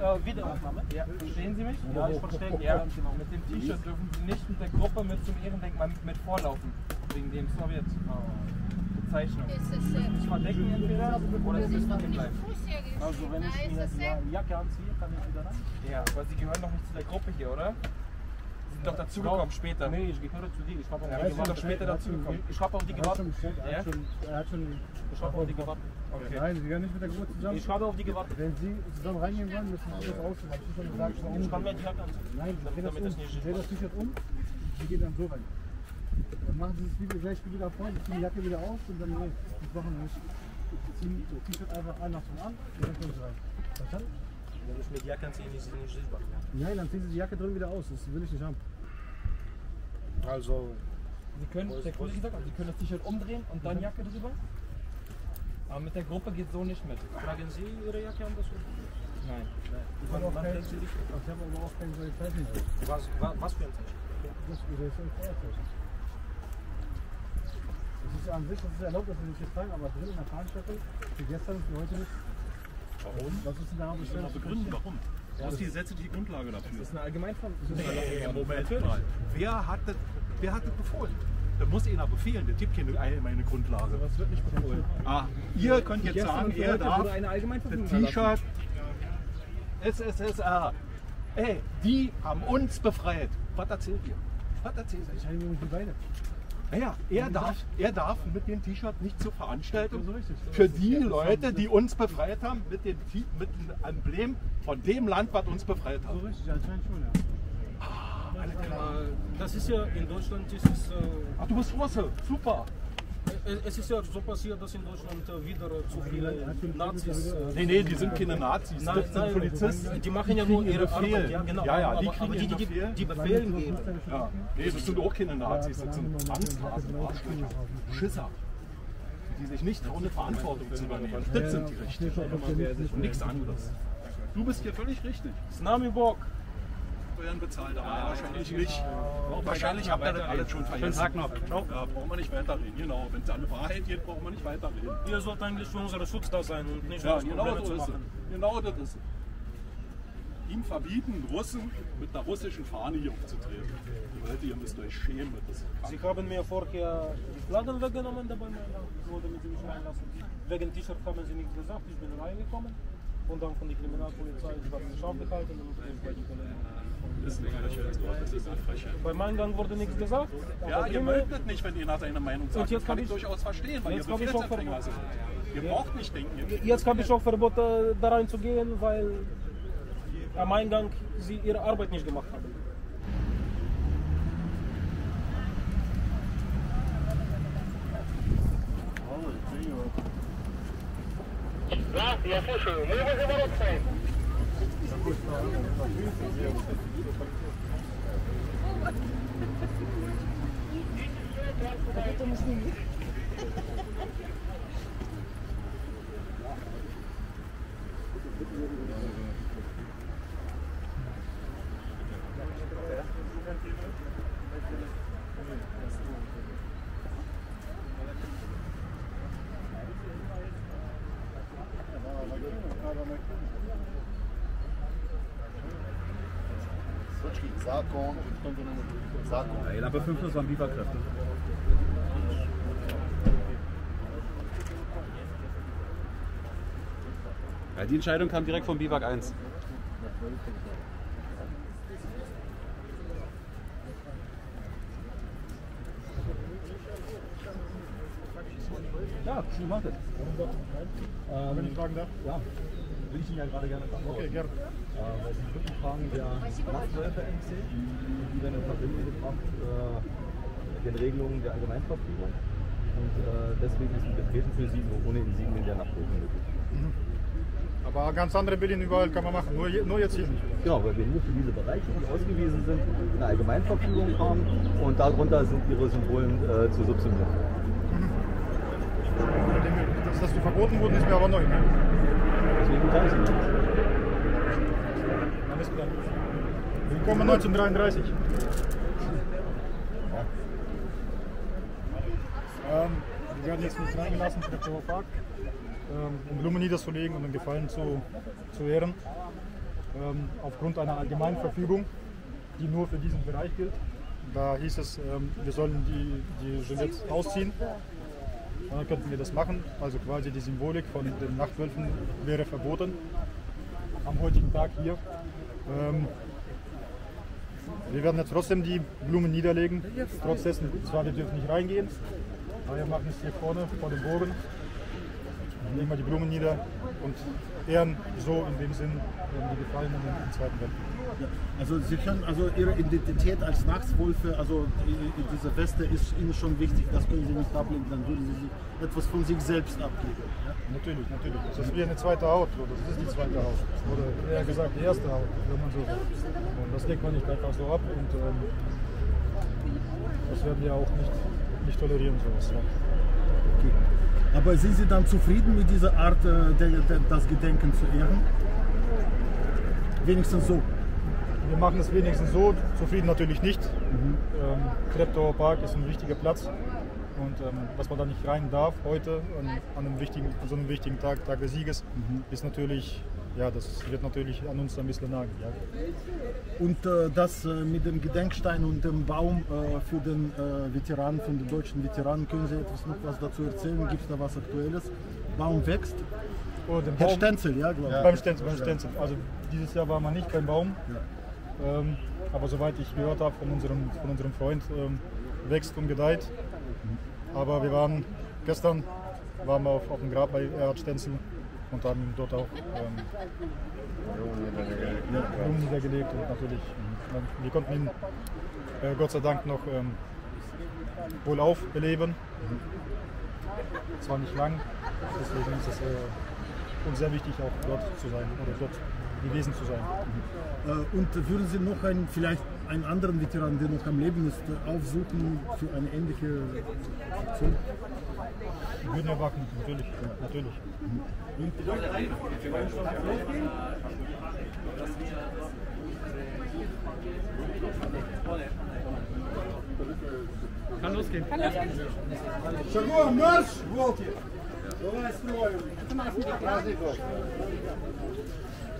äh, Wiederaufnahme? Ja. Verstehen Sie mich? Ja, ich verstehe. Ja, genau. Mit dem T-Shirt dürfen Sie nicht mit der Gruppe mit zum Ehrendenkmal mit vorlaufen. Wegen dem Sowjet. Bezeichnung. Ich verdecken entweder oder Sie müssen hier bleiben. Also wenn ich mir die Jacke anziehe, kann ich wieder rein? Ja, aber Sie gehören noch nicht zu der Gruppe hier, oder? Sie sind doch dazugekommen später. Nee, ich gehöre zu dir. Ich habe auf Ja, die gewartet. später dazugekommen. Ich habe auf die Er hat gewartet. Ja? Ich habe auf die gewartet. Okay. Nein, Sie gehören nicht mit der Gruppe zusammen. Ich habe auf die gewartet. Wenn Sie zusammen reingehen wollen, müssen Sie das. Hab ich schon gesagt, Ich kann mir die Jacke anziehen. Nein, Sie drehen das um. nicht das T-Shirt um, Sie gehen dann so rein. Dann machen Sie das Video gleich wie wieder vor, Sie ziehen die Jacke wieder aus und dann, nee, das machen wir nicht. Sie ziehen das T-Shirt einfach ein nach an und dann können Sie rein. Verstanden? Wenn ich mir die Jacke anziehe, ist sie nicht sichtbar. Nein, dann ziehen Sie die Jacke drin wieder aus. Das will ich nicht haben. Also, Sie können, der Kollege gesagt hat, Sie können das T-Shirt umdrehen und dann Jacke drüber. Aber mit der Gruppe geht so nicht mit. tragen Sie Ihre Jacke an? Das Nein. Ich habe auch Wann kein, ich aber auch kein solches Zeichen. Was, was, was für ein Zeichen? Das ist Ihre Feuerzeichen. Das ist ja an sich, das ist erlaubt, dass Sie nicht jetzt tragen, aber drin in der Veranstaltung, für gestern und für heute nicht. Warum? Was ist denn da? Mal begründen, warum? Was ist die gesetzliche Grundlage Das dafür? ist eine Allgemeinverfügung. Nee, Moment mal. Wer hat das, wer hat das befohlen? Da muss einer befehlen, der tippt keine allgemeine Grundlage. Das wird nicht befohlen. Ah, ihr könnt jetzt sagen, er darf das T-Shirt SSSR. Ey, die haben uns befreit. Was erzählt ihr? Was erzählt ihr? Ich habe nämlich die Beine. Naja, er darf, er darf mit dem T-Shirt nicht zur Veranstaltung. Für die Leute, die uns befreit haben, mit dem, mit dem Emblem von dem Land, was uns befreit hat. So richtig, anscheinend schon, ja. Das ist ja in Deutschland ist es, äh, Ach, du bist Russe, super. es ist ja so passiert, dass in Deutschland äh, wieder zu viele Nazis. Äh, Nee, nee, die sind keine Nazis, Nein, das sind nein, Polizisten. die machen ja nur ihre Befehl. Arbeit. Ja, genau. Ja, ja, die aber, kriegen aber die, die, Befehl. die Befehlen geben. Ja. Nee, das sind auch keine Nazis, das sind Angsthasen, Arschlöcher, Schisser. Die sich nicht trauen, eine Verantwortung zu übernehmen. Das sind die Richtigen. Und nichts anderes. Du bist hier völlig richtig. Snami Bok. Steuern bezahlt, aber er wahrscheinlich nicht. Wahrscheinlich habt ihr das alles schon vergessen. Tag noch. Ciao. Ja, brauchen wir nicht weiterreden. Genau, wenn es an die Wahrheit geht, brauchen wir nicht weiterreden. Ihr sollt eigentlich für unseren Schutz da sein und nicht Ja, um genau Probleme so zu ist es. Genau das ist es. Ihm verbieten, Russen mit einer russischen Fahne hier aufzutreten. Die Leute, ihr müsst euch schämen. Sie haben mir vorher die Flaggen weggenommen dabei, so damit sie mich reinlassen. Wegen T-Shirt haben sie nichts gesagt, ich bin reingekommen. Und dann von der Kriminalpolizei, ich habe mich aufgehalten und bei Kollegen. Das ist eine Frechheit. Das ist eine Frechheit. Beim Eingang wurde nichts gesagt. Ja, ihr mögt nicht, wenn ihr nach seiner Meinung sagt. Und jetzt das kann ich ich- durchaus verstehen, weil ihr jetzt auch Befehlsempfänger seid. Ihr braucht nicht denken. Ihr Jetzt habe ich auch Verbot, da reinzugehen, weil am Eingang sie ihre Arbeit nicht gemacht haben. Да, я слушаю. Мы возле ворот стоим. Zakon. Zakon. Ja, Lampe 5 ist waren Lieferkräfte. Ja, die Entscheidung kam direkt vom Biwak 1. Ja, sie macht es. Ähm, Wenn ich fragen darf. ja, will ich Ihnen ja gerade gerne beantworten. Okay, gerne. Äh, weil die Rückenfragen der Nachtläufer MC, die werden in Verbindung gebracht äh, mit den Regelungen der Allgemeinverfügung. Und äh, deswegen ist ein Betreten für Sie nur ohne Insignien der Nachtläufer möglich. Aber ganz andere Bilder überall kann man machen, nur, je- nur jetzt hier nicht. Genau, weil wir nur für diese Bereiche, die ausgewiesen sind, eine Allgemeinverfügung haben und darunter sind Ihre Symbolen äh, zu subsumieren. Dass das so verboten wurde, ist mir aber neu. Deswegen kann ich nicht. Alles klar. Willkommen 1933. Ähm, wir werden jetzt nicht reingelassen für den Park. ähm, um Blumen niederzulegen und den Gefallen zu, zu ehren. Ähm, aufgrund einer allgemeinen Verfügung, die nur für diesen Bereich gilt. Da hieß es, ähm, wir sollen die, die Gillette ausziehen. Dann könnten wir das machen. Also quasi die Symbolik von den Nachtwölfen wäre verboten am heutigen Tag hier. Ähm, wir werden jetzt trotzdem die Blumen niederlegen. Trotz dessen, zwar wir dürfen nicht reingehen, aber wir machen es hier vorne vor dem Bogen. Legen wir die Blumen nieder und ehren so in dem Sinn die Gefallenen im Zweiten Weltkrieg. Also Sie können also Ihre Identität als Nachtswolfe, also die- die- diese Weste ist Ihnen schon wichtig, das können Sie nicht ablegen, dann würden Sie etwas von sich selbst abgeben. Ja? Natürlich, natürlich. Das ist wie eine zweite Haut, oder das ist die zweite Haut. Oder eher gesagt die erste Haut, wenn man so will. Und das legt man nicht einfach so ab und ähm, das werden wir auch nicht, nicht tolerieren, sowas. Ja. Okay. Aber sind Sie dann zufrieden mit dieser Art, äh, das Gedenken zu ehren? Wenigstens so. Wir machen es wenigstens so, zufrieden natürlich nicht. Ähm, Treptower Park ist ein wichtiger Platz und ähm, dass man da nicht rein darf heute an, einem wichtigen, an so einem wichtigen Tag, Tag des Sieges, ist natürlich, ja, das wird natürlich an uns ein bisschen nagen. Ja. Und äh, das äh, mit dem Gedenkstein und dem Baum äh, für den äh, Veteranen, für den deutschen Veteranen, können Sie etwas noch was dazu erzählen? Gibt es da was Aktuelles? Baum wächst? Oh, den Herr Baum- Stenzel, ja, glaube ich. Beim Stenzel, beim Stenzel. Also dieses Jahr war man nicht beim Baum. Ähm, aber soweit ich gehört habe von unserem, von unserem Freund, ähm, wächst und gedeiht. Aber wir waren gestern waren wir auf, auf dem Grab bei Erhard Stenzel und haben ihm dort auch ähm, Blumen niedergelegt und natürlich, ähm, wir konnten ihn äh, Gott sei Dank noch ähm, wohlauf beleben. Zwar nicht lang, deswegen ist es äh, uns sehr wichtig, auch dort zu sein oder dort gewesen zu sein. Äh, und würden Sie noch einen, vielleicht einen anderen Veteran, der noch am Leben ist, äh, aufsuchen für eine ähnliche Aktion? Wir würden erwarten, natürlich. natürlich. Kann losgehen. Шагом марш, волки! Давай строим!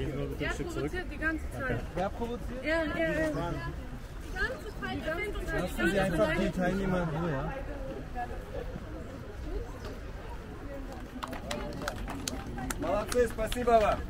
Твою дивизию. Er provoziert die ganze Zeit. Wer provoziert? Er, er, er. Die ganze Zeit, er fängt uns halt die ganze Zeit. Teilnehmer in Ruhe, ja? Молодцы, спасибо вам.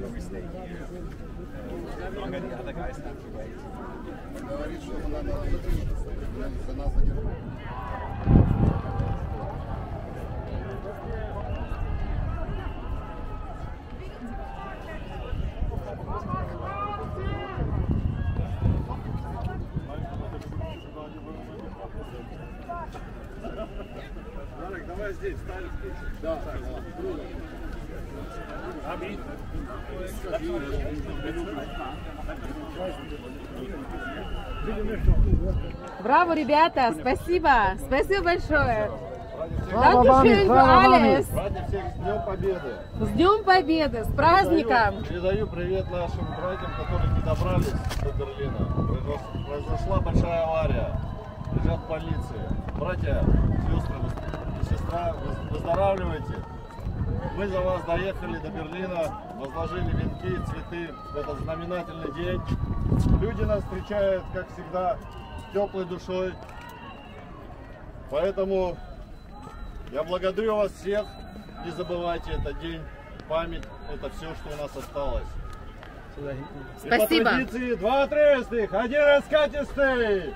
we stay here. As long as the other guys have to wait. Говорит, что она за нас задержит. Марик, давай здесь, встали здесь. Да, да, да. Браво, ребята! Спасибо! Спасибо большое! Für alles! Ради всех с Днем Победы! С Днем Победы! С праздником! Передаю привет нашим братьям, которые не добрались до Берлина. Произош- Произошла большая авария. Лежат больнице. Братья, сестры и сестра, вы- выздоравливайте. Мы за вас доехали до Берлина, возложили венки, цветы в этот знаменательный день. Люди нас встречают, как всегда, теплой душой. Поэтому я благодарю вас всех. Не забывайте этот день. Память – это все, что у нас осталось. И по Спасибо. традиции два отрезных, один раскатистый.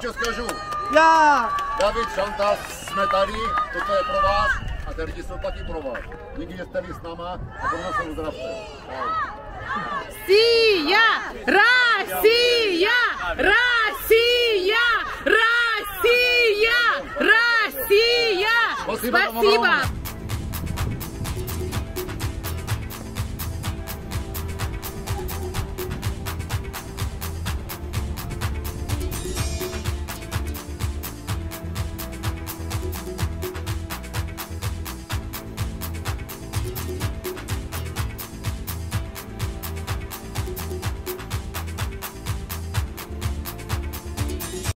Що скажу? Я! Давид Шантас Сметані, то це про вас, а тоді таки про вас. Ви є старі з нами, а про нас розрасте. Россия! Россия! Россия! Россия! Россия! Спасибо, Спасибо! Мама.